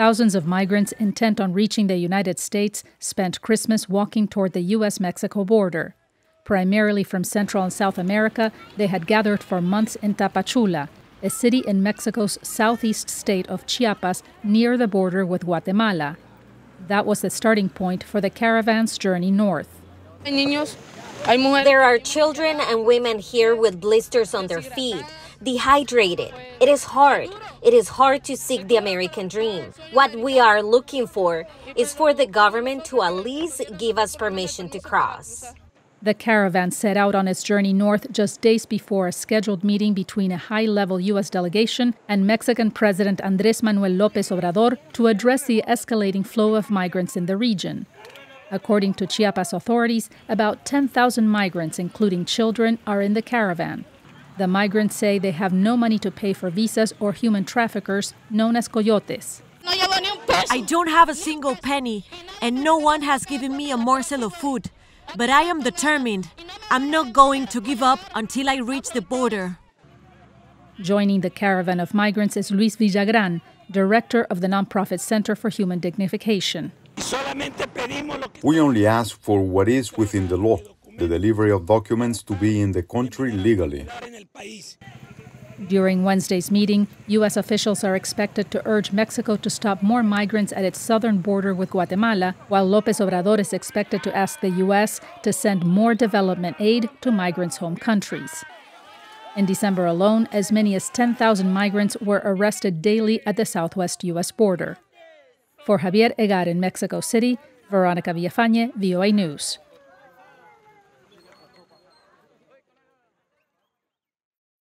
Thousands of migrants intent on reaching the United States spent Christmas walking toward the U.S. Mexico border. Primarily from Central and South America, they had gathered for months in Tapachula, a city in Mexico's southeast state of Chiapas near the border with Guatemala. That was the starting point for the caravan's journey north. There are children and women here with blisters on their feet dehydrated. It is hard. It is hard to seek the American dream. What we are looking for is for the government to at least give us permission to cross. The caravan set out on its journey north just days before a scheduled meeting between a high level U.S. delegation and Mexican President Andrés Manuel López Obrador to address the escalating flow of migrants in the region. According to Chiapas authorities, about 10,000 migrants, including children, are in the caravan. The migrants say they have no money to pay for visas or human traffickers known as coyotes. I don't have a single penny, and no one has given me a morsel of food. But I am determined. I'm not going to give up until I reach the border. Joining the caravan of migrants is Luis Villagran, director of the nonprofit Center for Human Dignification. We only ask for what is within the law the delivery of documents to be in the country legally. During Wednesday's meeting, U.S. officials are expected to urge Mexico to stop more migrants at its southern border with Guatemala, while Lopez Obrador is expected to ask the U.S. to send more development aid to migrants' home countries. In December alone, as many as 10,000 migrants were arrested daily at the southwest U.S. border. For Javier Hegar in Mexico City, Veronica Villafañe, VOA News.